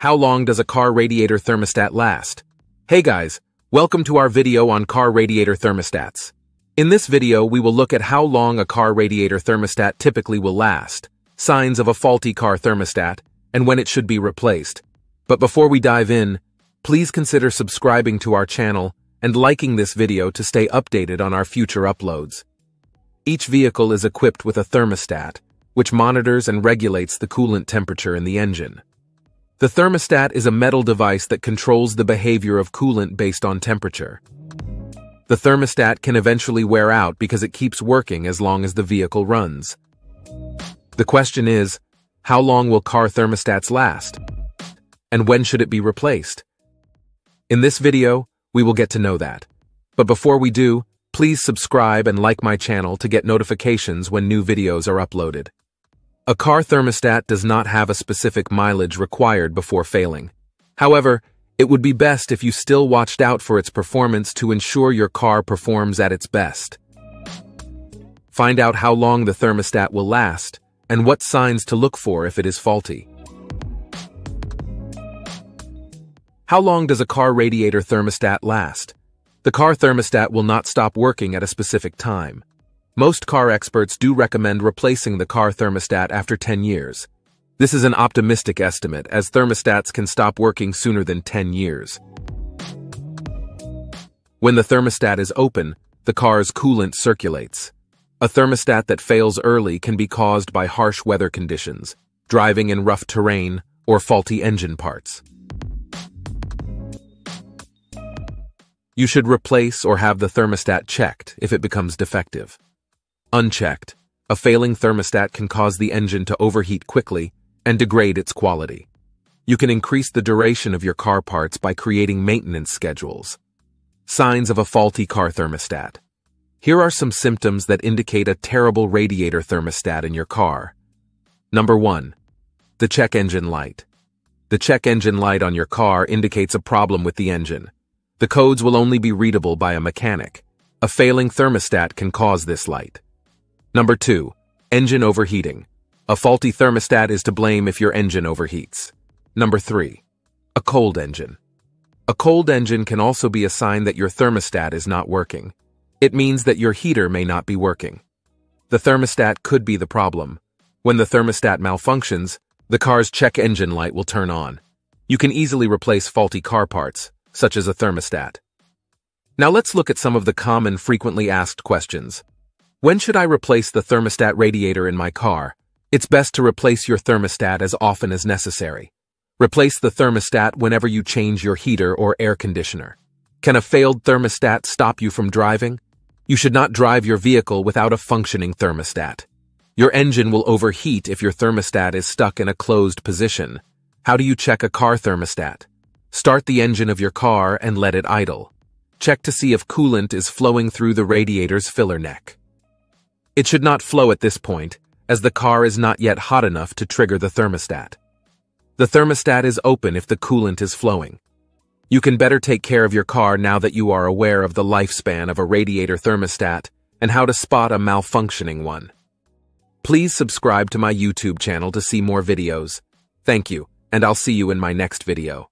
How long does a car radiator thermostat last? Hey guys, welcome to our video on car radiator thermostats. In this video, we will look at how long a car radiator thermostat typically will last, signs of a faulty car thermostat, and when it should be replaced. But before we dive in, please consider subscribing to our channel and liking this video to stay updated on our future uploads. Each vehicle is equipped with a thermostat, which monitors and regulates the coolant temperature in the engine. The thermostat is a metal device that controls the behavior of coolant based on temperature. The thermostat can eventually wear out because it keeps working as long as the vehicle runs. The question is, how long will car thermostats last? And when should it be replaced? In this video, we will get to know that. But before we do, please subscribe and like my channel to get notifications when new videos are uploaded. A car thermostat does not have a specific mileage required before failing. However, it would be best if you still watched out for its performance to ensure your car performs at its best. Find out how long the thermostat will last and what signs to look for if it is faulty. How long does a car radiator thermostat last? The car thermostat will not stop working at a specific time. Most car experts do recommend replacing the car thermostat after 10 years. This is an optimistic estimate, as thermostats can stop working sooner than 10 years. When the thermostat is open, the car's coolant circulates. A thermostat that fails early can be caused by harsh weather conditions, driving in rough terrain, or faulty engine parts. You should replace or have the thermostat checked if it becomes defective. Unchecked, a failing thermostat can cause the engine to overheat quickly and degrade its quality. You can increase the duration of your car parts by creating maintenance schedules. Signs of a faulty car thermostat. Here are some symptoms that indicate a terrible radiator thermostat in your car. Number 1. The check engine light. The check engine light on your car indicates a problem with the engine. The codes will only be readable by a mechanic. A failing thermostat can cause this light. Number 2. Engine overheating. A faulty thermostat is to blame if your engine overheats. Number 3. A cold engine. A cold engine can also be a sign that your thermostat is not working. It means that your heater may not be working. The thermostat could be the problem. When the thermostat malfunctions, the car's check engine light will turn on. You can easily replace faulty car parts, such as a thermostat. Now let's look at some of the common frequently asked questions. When should I replace the thermostat radiator in my car? It's best to replace your thermostat as often as necessary. Replace the thermostat whenever you change your heater or air conditioner. Can a failed thermostat stop you from driving? You should not drive your vehicle without a functioning thermostat. Your engine will overheat if your thermostat is stuck in a closed position. How do you check a car thermostat? Start the engine of your car and let it idle. Check to see if coolant is flowing through the radiator's filler neck. It should not flow at this point, as the car is not yet hot enough to trigger the thermostat. The thermostat is open if the coolant is flowing. You can better take care of your car now that you are aware of the lifespan of a radiator thermostat and how to spot a malfunctioning one. Please subscribe to my YouTube channel to see more videos. Thank you, and I'll see you in my next video.